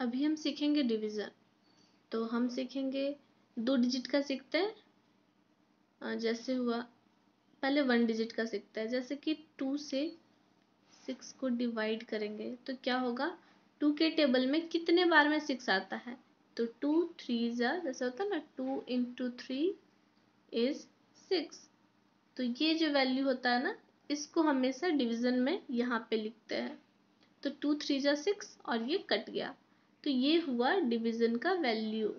अभी हम सीखेंगे डिवीज़न। तो हम सीखेंगे, दो डिजिट का सीखते हैं जैसे हुआ, पहले वन डिजिट का सीखते हैं। जैसे कि टू से सिक्स को डिवाइड करेंगे तो क्या होगा, टू के टेबल में कितने बार में सिक्स आता है? तो टू थ्री ज़ा जैसे होता है ना, two into three is six. तो ये जो वैल्यू होता है ना, इसको हमेशा डिवीज़न में यहाँ पे लिखते हैं। तो टू थ्री ज़ा सिक्स और ये कट गया। तो ये हुआ डिवीज़न का वैल्यू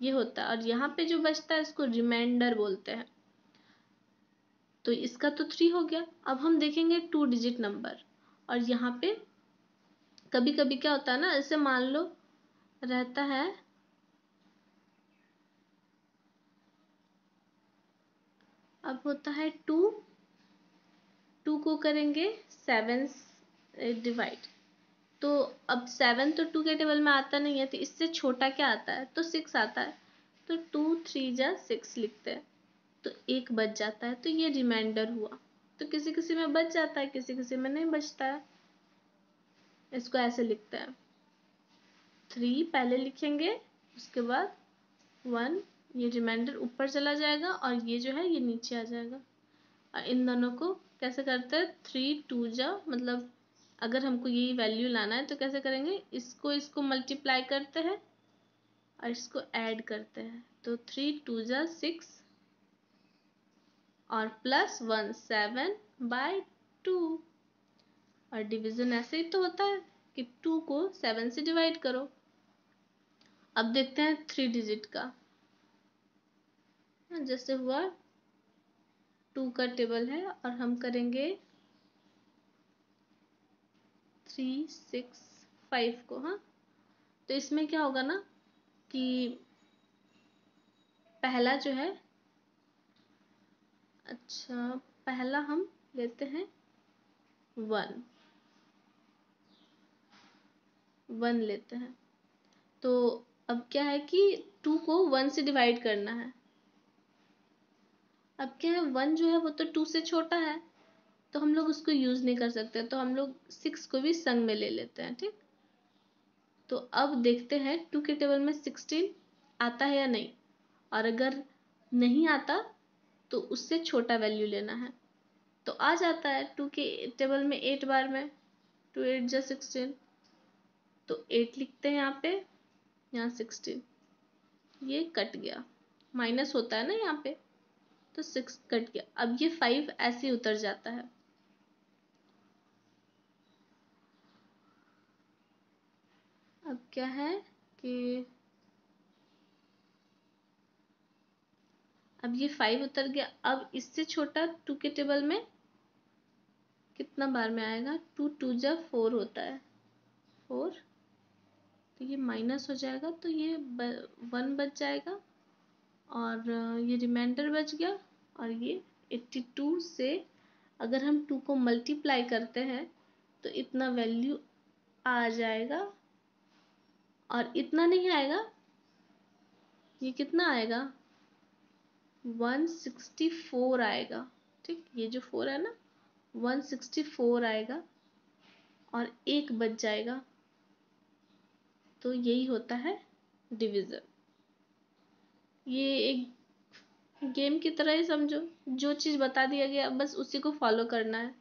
ये होता है। और यहाँ पे जो बचता है, इसको रिमाइंडर बोलते हैं। तो इसका तो थ्री हो गया। अब हम देखेंगे टू डिजिट नंबर और यहाँ पे कभी कभी क्या होता है ना, ऐसे मान लो, रहता है अब होता है टू टू को करेंगे सेवन डिवाइड तो अब सेवन तो टू के टेबल में आता नहीं है तो इससे छोटा क्या आता है? तो सिक्स आता है। तो टू थ्री जा सिक्स लिखते हैं। तो एक बच जाता है। तो ये रिमाइंडर हुआ। तो किसी किसी में बच जाता है, किसी किसी में नहीं बचता है। इसको ऐसे लिखते हैं। थ्री पहले लिखेंगे, उसके बाद वन ये रिमाइंडर ऊपर चला जाएगा और ये जो है, ये नीचे आ जाएगा। और इन दोनों को कैसे करते हैं? थ्री टू जा मतलब अगर हमको यही वैल्यू लाना है तो कैसे करेंगे? इसको इसको मल्टीप्लाई करते हैं और इसको ऐड करते हैं। तो थ्री टू ज़ा सिक्स और plus one seven by two और डिवीज़न ऐसे ही तो होता है कि टू को सेवन से डिवाइड करो। अब देखते हैं थ्री डिजिट का। जैसे हुआ टू का टेबल है और हम करेंगे थ्री सिक्स फाइव को हाँ। तो इसमें क्या होगा ना कि पहला जो है अच्छा पहला हम लेते हैं वन। वन लेते हैं। तो अब क्या है कि टू को वन से डिवाइड करना है। अब क्या है, वन जो है वो तो टू से छोटा है। तो हम लोग उसको यूज़ नहीं कर सकते तो हम लोग सिक्स को भी संग में ले लेते हैं, ठीक? तो अब देखते हैं टू के टेबल में सिक्सटीन आता है या नहीं? और अगर नहीं आता तो उससे छोटा वैल्यू लेना है। तो आ जाता है टू के टेबल में एट बार में टू एट जा सिक्सटीन तो एट लिखते हैं यहाँ पे, यहाँ सिक्सटीन ये कट गया। माइनस होता है ना यहाँ पे तो सिक्स कट गया। अब ये फाइव ऐसे उतर जाता है। अब क्या है कि अब ये फाइव उतर गया। अब इससे छोटा टू के टेबल में कितना बार में आएगा? टू टू जा फोर होता है। फोर तो ये माइनस हो जाएगा तो ये वन बच जाएगा। और ये रिमाइंडर बच गया। और ये एट्टी टू से अगर हम टू को मल्टीप्लाई करते हैं तो इतना वैल्यू आ जाएगा। और इतना नहीं आएगा? ये कितना आएगा? वन सिक्सटी फोर आएगा। ठीक, ये जो फोर है ना वन सिक्सटी फोर आएगा और एक बच जाएगा। तो यही होता है डिवीज़न ये एक गेम की तरह ही समझो। जो चीज़ बता दिया गया, बस उसी को फॉलो करना है।